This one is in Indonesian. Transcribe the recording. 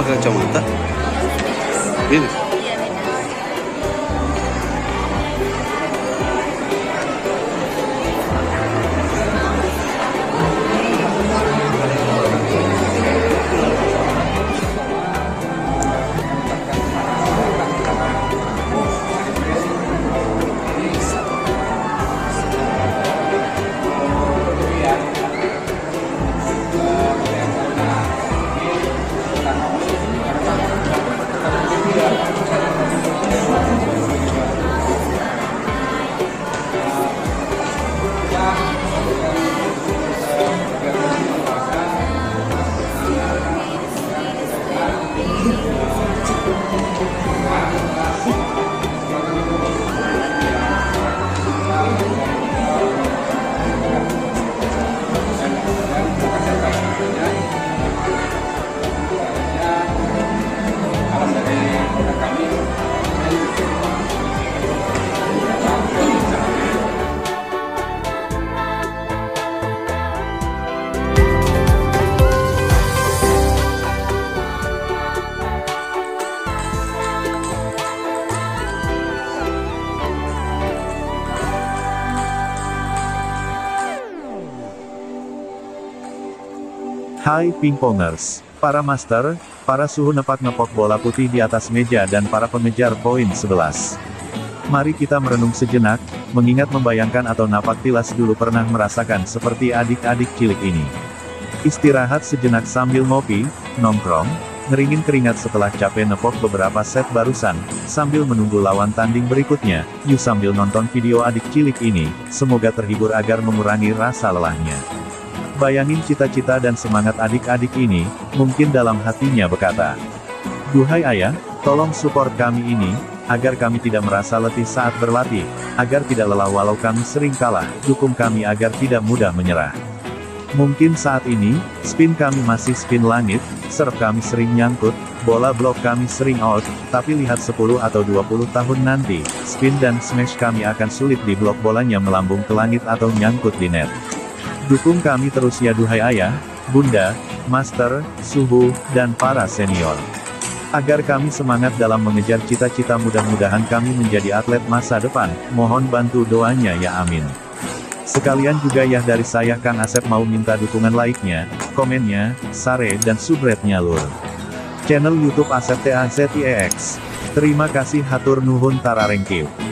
Pakai kacamata? Ini. Hai pingpongers, para master, para suhu nepak ngepok bola putih di atas meja dan para pengejar poin 11. Mari kita merenung sejenak, mengingat membayangkan atau napak tilas dulu pernah merasakan seperti adik-adik cilik ini. Istirahat sejenak sambil ngopi, nongkrong, ngeringin keringat setelah capek nepok beberapa set barusan, sambil menunggu lawan tanding berikutnya, yuk sambil nonton video adik cilik ini, semoga terhibur agar mengurangi rasa lelahnya. Bayangin cita-cita dan semangat adik-adik ini, mungkin dalam hatinya berkata. Duhai ayah, tolong support kami ini, agar kami tidak merasa letih saat berlatih, agar tidak lelah walau kami sering kalah, dukung kami agar tidak mudah menyerah. Mungkin saat ini, spin kami masih spin langit, serve kami sering nyangkut, bola blok kami sering out, tapi lihat 10 atau 20 tahun nanti, spin dan smash kami akan sulit di blok bolanya melambung ke langit atau nyangkut di net. Dukung kami terus ya duhai ayah, bunda, master, suhu, dan para senior. Agar kami semangat dalam mengejar cita-cita mudah-mudahan kami menjadi atlet masa depan, mohon bantu doanya ya amin. Sekalian juga ya dari saya Kang Asep mau minta dukungan like-nya, komennya, sare dan subrednya lur. Channel YouTube Asep TAZIEX. Terima kasih hatur nuhun tararengkiu.